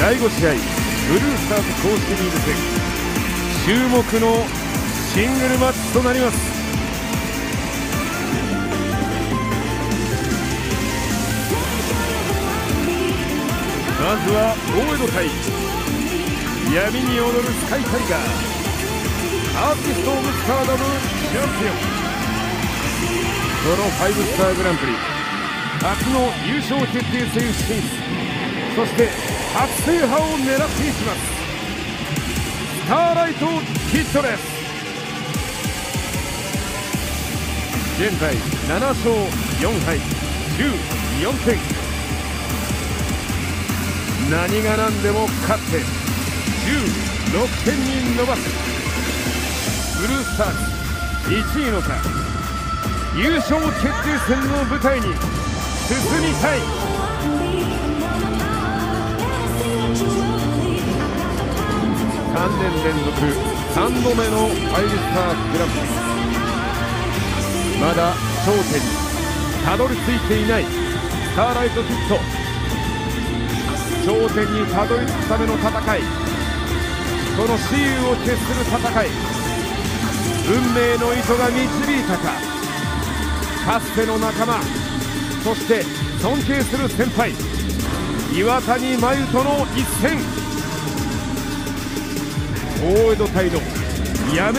第5試合ブルースターズ公式リーグ戦。注目のシングルマッチとなります。まずは大江戸対闇に踊るスカイタイガー。アーティスト・オブ・スターダムチャンピオン。この5スターグランプリ初の優勝決定戦進出。そして初制覇を狙っていきます。スターライト・キッドです。現在7勝4敗14点。何が何でも勝って16点に伸ばす。ブルースターズ1位の座。優勝決定戦の舞台に進みたい。3年連続3度目のファイブスターグランプリまだ頂点にたどり着いていない。スターライトキット。頂点にたどり着くための戦いその雌雄を決する戦い運命の糸が導いたかかつての仲間そして尊敬する先輩岩谷真由との一戦大江戸隊のやめ